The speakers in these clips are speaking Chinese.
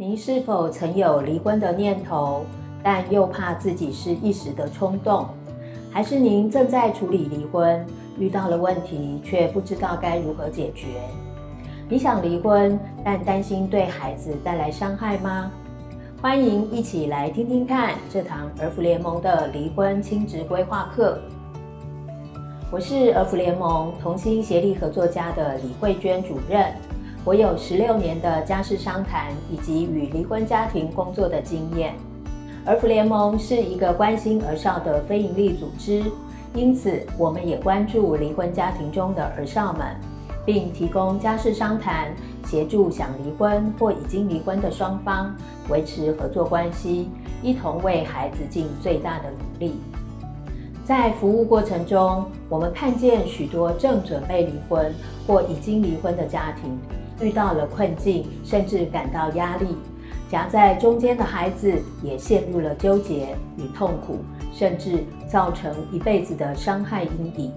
您是否曾有离婚的念头，但又怕自己是一时的冲动？还是您正在处理离婚，遇到了问题却不知道该如何解决？你想离婚，但担心对孩子带来伤害吗？欢迎一起来听听看这堂儿福联盟的离婚亲职规划课。我是儿福联盟同心协力合作家的李慧娟主任。我有十六年的家事商谈以及与离婚家庭工作的经验。儿福联盟是一个关心儿少的非营利组织，因此我们也关注离婚家庭中的儿少们，并提供家事商谈，协助想离婚或已经离婚的双方维持合作关系，一同为孩子尽最大的努力。在服务过程中，我们看见许多正准备离婚或已经离婚的家庭遇到了困境，甚至感到压力。夹在中间的孩子也陷入了纠结与痛苦，甚至造成一辈子的伤害阴影。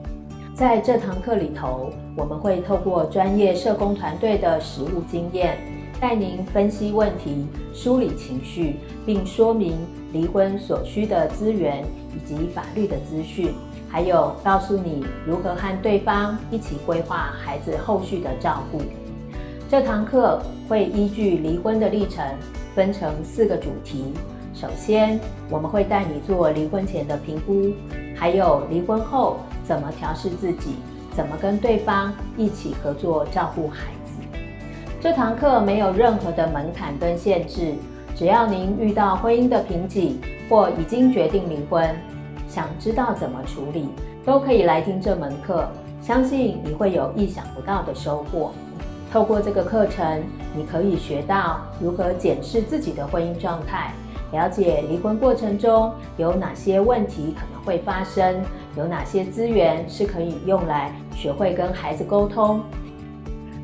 在这堂课里头，我们会透过专业社工团队的实务经验，带您分析问题、梳理情绪，并说明离婚所需的资源以及法律的资讯，还有告诉你如何和对方一起规划孩子后续的照顾。这堂课会依据离婚的历程。分成四个主题。首先，我们会带你做离婚前的评估，还有离婚后怎么调试自己，怎么跟对方一起合作照顾孩子。这堂课没有任何的门槛跟限制，只要您遇到婚姻的瓶颈或已经决定离婚，想知道怎么处理，都可以来听这门课。相信你会有意想不到的收获。透过这个课程，你可以学到如何检视自己的婚姻状态，了解离婚过程中有哪些问题可能会发生，有哪些资源是可以用来学会跟孩子沟通。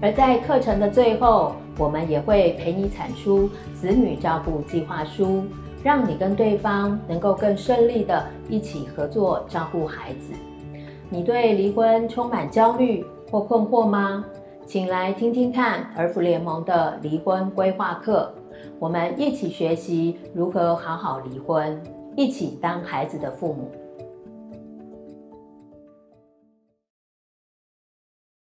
而在课程的最后，我们也会陪你产出子女照顾计划书，让你跟对方能够更顺利的一起合作照顾孩子。你对离婚充满焦虑或困惑吗？请来听听看儿福联盟的离婚规划课，我们一起学习如何好好离婚，一起当孩子的父母。